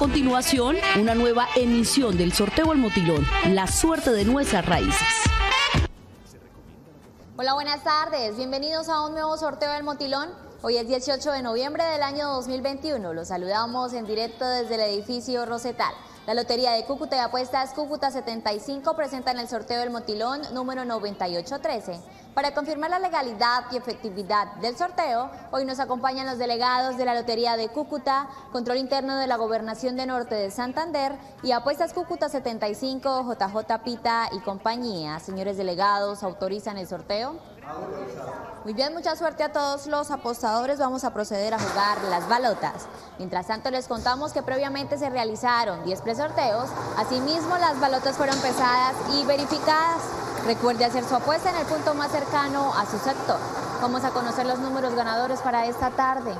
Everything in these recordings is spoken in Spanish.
continuación, una nueva emisión del sorteo al motilón, la suerte de nuestras raíces. Hola, buenas tardes. Bienvenidos a un nuevo sorteo del motilón. Hoy es 18 de noviembre del año 2021. Los saludamos en directo desde el edificio Rosetal. La Lotería de Cúcuta y Apuestas Cúcuta 75 presentan el sorteo del motilón número 9813. Para confirmar la legalidad y efectividad del sorteo, hoy nos acompañan los delegados de la Lotería de Cúcuta, Control Interno de la Gobernación de Norte de Santander y Apuestas Cúcuta 75, JJ Pita y compañía. Señores delegados, ¿autorizan el sorteo? Muy bien, mucha suerte a todos los apostadores. Vamos a proceder a jugar las balotas. Mientras tanto, les contamos que previamente se realizaron 10 presorteos. Asimismo, las balotas fueron pesadas y verificadas. Recuerde hacer su apuesta en el punto más cercano a su sector. Vamos a conocer los números ganadores para esta tarde.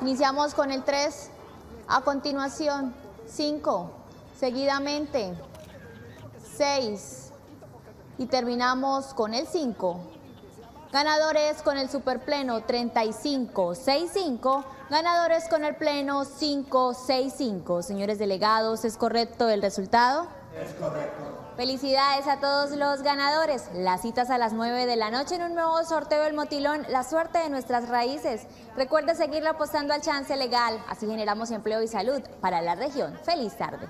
Iniciamos con el 3, a continuación 5, seguidamente 6 y terminamos con el 5. Ganadores con el superpleno 3565, ganadores con el pleno 565. Señores delegados, ¿es correcto el resultado? Es correcto. Felicidades a todos los ganadores. Las citas a las 9 de la noche en un nuevo sorteo del Motilón, la suerte de nuestras raíces. Recuerde seguirlo apostando al chance legal, así generamos empleo y salud para la región. Feliz tarde.